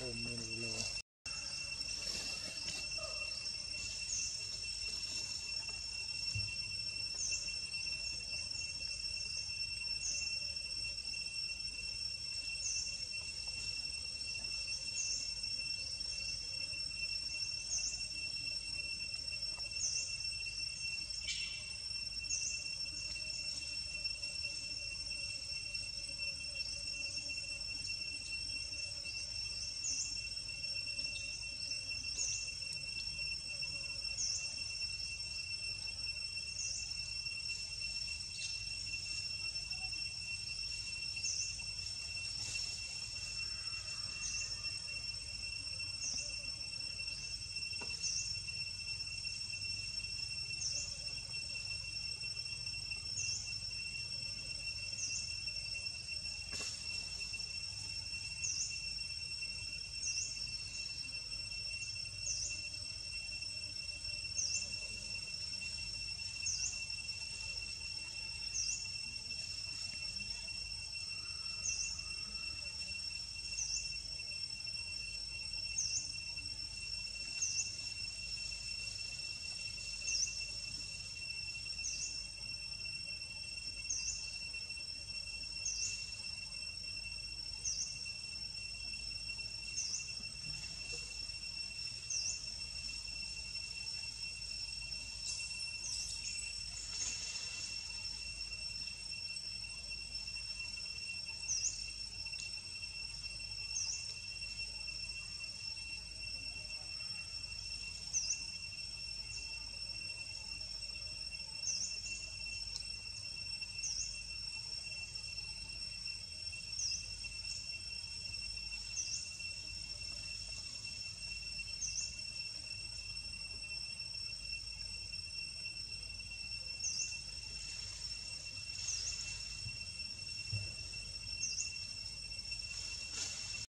whole minute.